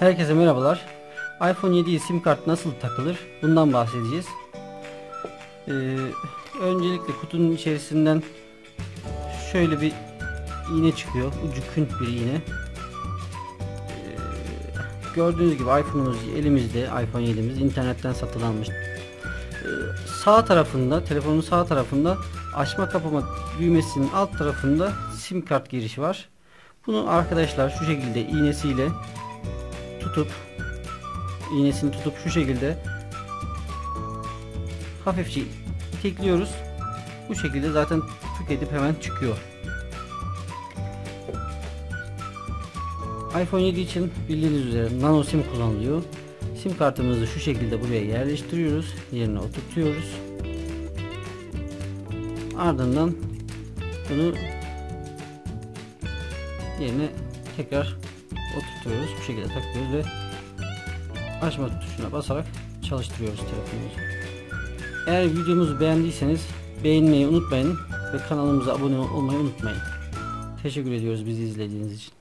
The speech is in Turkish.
Herkese merhabalar. iPhone 7'ye sim kart nasıl takılır? Bundan bahsedeceğiz. Ee, öncelikle kutunun içerisinden şöyle bir iğne çıkıyor. Ucu künt bir iğne. Ee, gördüğünüz gibi iPhone'umuz elimizde. iPhone 7'miz internetten satılanmış. Ee, sağ tarafında, telefonun sağ tarafında açma kapama düğmesinin alt tarafında sim kart girişi var. Bunu arkadaşlar şu şekilde iğnesiyle tutup iğnesini tutup şu şekilde hafifçe itekliyoruz. Bu şekilde zaten tık edip hemen çıkıyor. iPhone 7 için bildiğiniz üzere nano sim kullanılıyor. Sim kartımızı şu şekilde buraya yerleştiriyoruz. Yerine oturtuyoruz. Ardından bunu yerine tekrar oturtuyoruz. Bu şekilde takıyoruz ve açma tuşuna basarak çalıştırıyoruz telefonumuzu. Eğer videomuzu beğendiyseniz beğenmeyi unutmayın ve kanalımıza abone olmayı unutmayın. Teşekkür ediyoruz bizi izlediğiniz için.